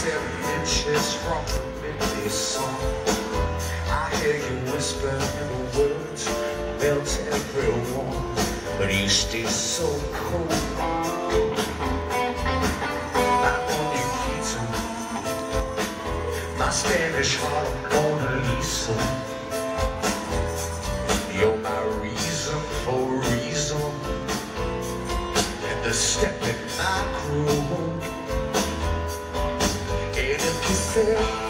seven inches from the midday sun. I hear you whispering the words, melt everyone, but you stay so cold. Not only pizza, my Spanish heart, Mona Lisa. You're my reason for reason, and the step in my crew still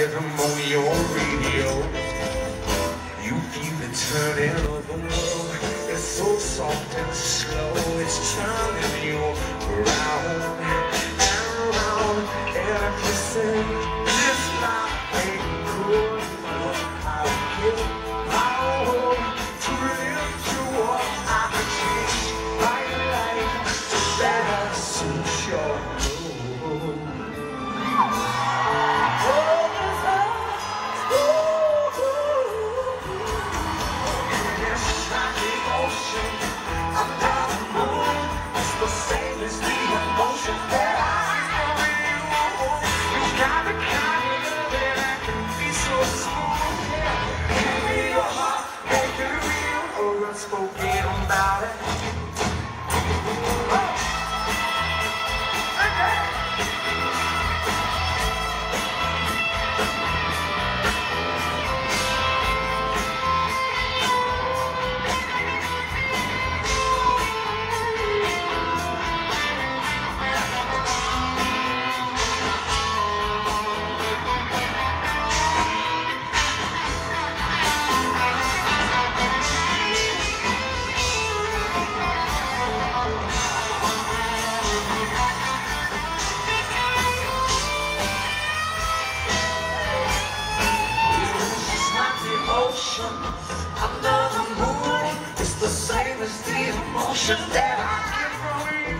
hear them on your radio. You feel the turning of the world. It's so soft and slow. It's trying. escolher um dar. emotion under the moon it's the same as the emotion that I get from you.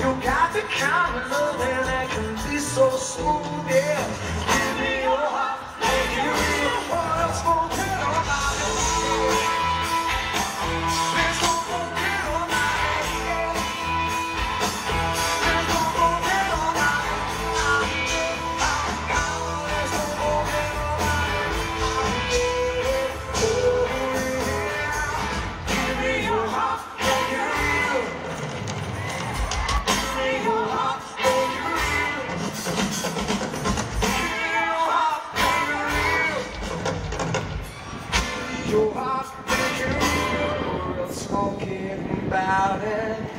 You got the kind of loving that can be so smooth, yeah. thinking about it.